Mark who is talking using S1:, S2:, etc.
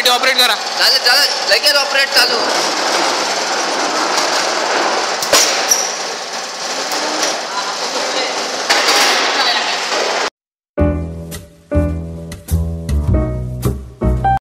S1: इथे ऑपरेट करा
S2: चालेल चालेल लगेच ऑपरेट चालू